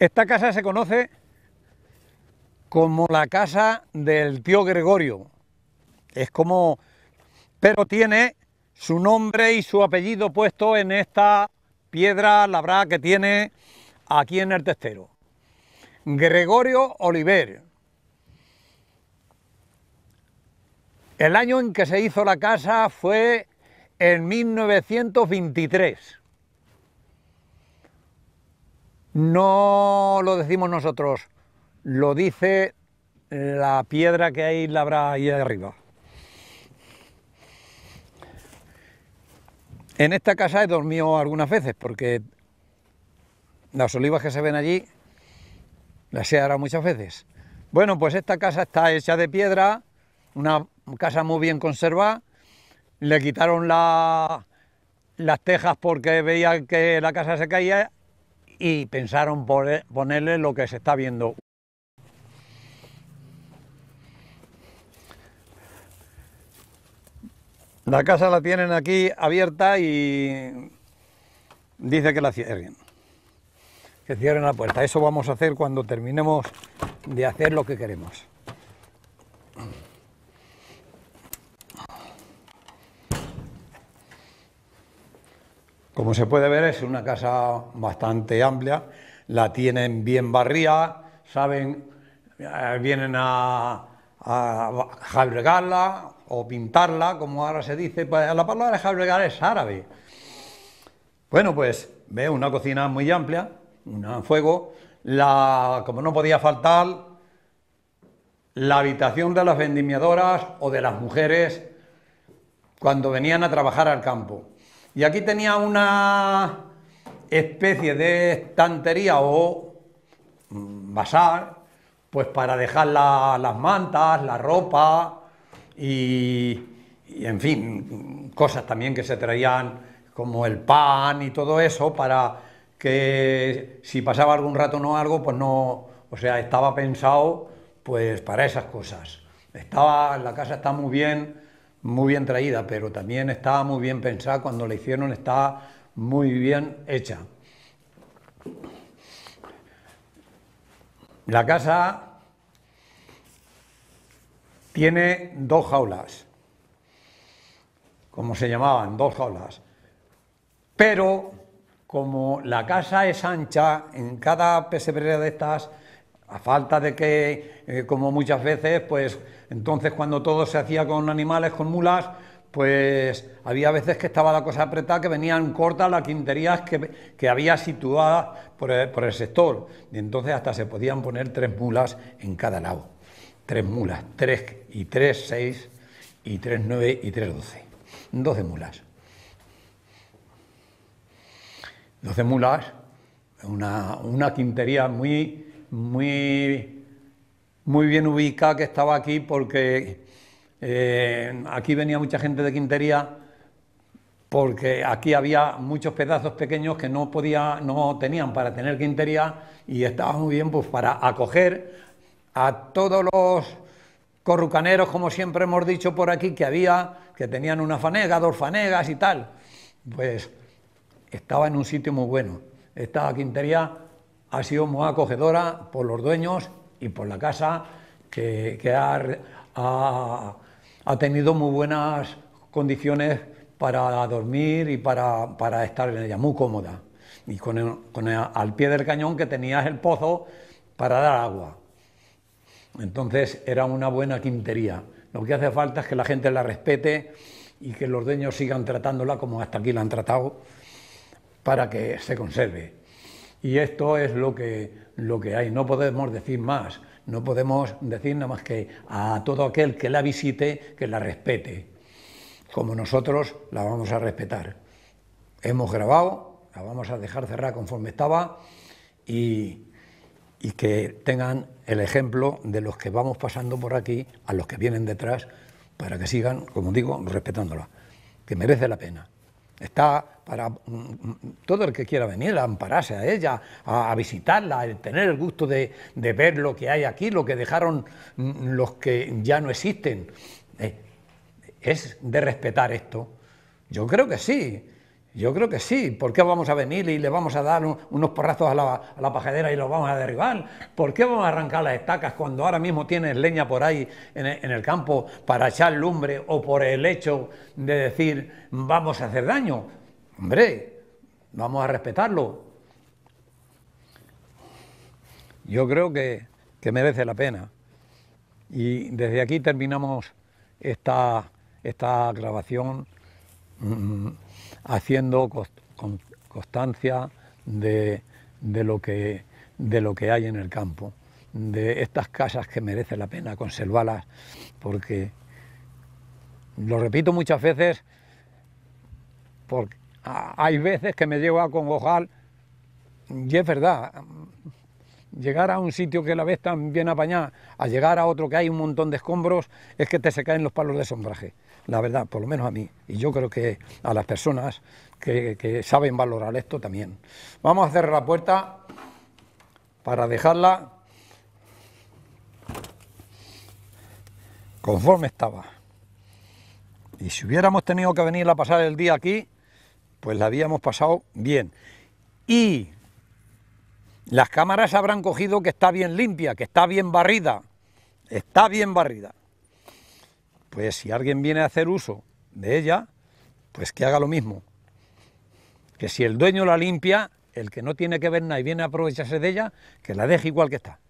Esta casa se conoce como la casa del tío Gregorio. Es como, pero tiene su nombre y su apellido puesto en esta piedra labrada que tiene aquí en el testero. Gregorio Oliver. El año en que se hizo la casa fue en 1923. No lo decimos nosotros, lo dice la piedra que hay labrada ahí arriba. En esta casa he dormido algunas veces porque las olivas que se ven allí las he arado muchas veces. Bueno, pues esta casa está hecha de piedra, una casa muy bien conservada. Le quitaron las tejas porque veían que la casa se caía y pensaron ponerle lo que se está viendo. La casa la tienen aquí abierta y dice que la cierren. Que cierren la puerta. Eso vamos a hacer cuando terminemos de hacer lo que queremos. Como se puede ver es una casa bastante amplia, la tienen bien barría, saben, eh, vienen a, a o pintarla, como ahora se dice, pues la palabra jabregar es árabe. Bueno, pues ve una cocina muy amplia, un fuego, la, como no podía faltar, la habitación de las vendimiadoras o de las mujeres cuando venían a trabajar al campo. Y aquí tenía una especie de estantería o basar, pues para dejar las mantas, la ropa y, en fin, cosas también que se traían como el pan y todo eso para que si pasaba algún rato no algo, pues no, o sea, estaba pensado pues para esas cosas. Estaba, la casa está muy bien muy bien traída, pero también estaba muy bien pensada cuando la hicieron, está muy bien hecha. La casa tiene dos jaulas, como se llamaban, dos jaulas. Pero como la casa es ancha, en cada pesebrera de estas a falta de que, eh, como muchas veces, pues entonces cuando todo se hacía con animales, con mulas, pues había veces que estaba la cosa apretada, que venían cortas las quinterías que, había situadas por el, sector. Y entonces hasta se podían poner tres mulas en cada lado. Tres mulas, tres y tres, seis, y tres, nueve y tres, doce. Doce mulas. Doce mulas, una, una quintería muy muy, muy bien ubicada que estaba aquí porque eh, aquí venía mucha gente de Quintería porque aquí había muchos pedazos pequeños que no podía, no tenían para tener quintería y estaba muy bien pues para acoger a todos los corrucaneros, como siempre hemos dicho por aquí, que había, que tenían una fanega, dos fanegas y tal. Pues estaba en un sitio muy bueno. Estaba Quintería ha sido muy acogedora por los dueños y por la casa, que, ha, tenido muy buenas condiciones para dormir y para, estar en ella, muy cómoda. Y con, al pie del cañón que tenías el pozo para dar agua. Entonces era una buena quintería. Lo que hace falta es que la gente la respete y que los dueños sigan tratándola como hasta aquí la han tratado para que se conserve. Y esto es lo que, lo que hay, no podemos decir más, no podemos decir nada más que a todo aquel que la visite, que la respete, como nosotros la vamos a respetar. Hemos grabado, la vamos a dejar cerrada conforme estaba y, y que tengan el ejemplo de los que vamos pasando por aquí a los que vienen detrás para que sigan, como digo, respetándola, que merece la pena. Está para mm, mm, todo el que quiera venir a ampararse a ella, a, visitarla, a tener el gusto de, ver lo que hay aquí, lo que dejaron mm, los que ya no existen. Eh, es de respetar esto. Yo creo que sí. Yo creo que sí. ¿Por qué vamos a venir y le vamos a dar unos porrazos a la, a pajedera y los vamos a derribar? ¿Por qué vamos a arrancar las estacas cuando ahora mismo tienes leña por ahí en el, campo para echar lumbre o por el hecho de decir vamos a hacer daño? Hombre, vamos a respetarlo. Yo creo que, merece la pena. Y desde aquí terminamos esta, esta grabación. Mm, haciendo constancia de, lo que, de lo que hay en el campo, de estas casas que merece la pena conservarlas, porque, lo repito muchas veces, porque hay veces que me llevo a congojar, y es verdad, llegar a un sitio que la ves tan bien apañada, a llegar a otro que hay un montón de escombros, es que te se caen los palos de sombraje la verdad, por lo menos a mí, y yo creo que a las personas que, saben valorar esto también. Vamos a cerrar la puerta para dejarla conforme estaba. Y si hubiéramos tenido que venir a pasar el día aquí, pues la habíamos pasado bien. Y las cámaras habrán cogido que está bien limpia, que está bien barrida. Está bien barrida pues si alguien viene a hacer uso de ella, pues que haga lo mismo. Que si el dueño la limpia, el que no tiene que ver nada y viene a aprovecharse de ella, que la deje igual que está.